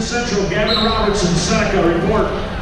Central, Gavin Robertson, Seneca, report.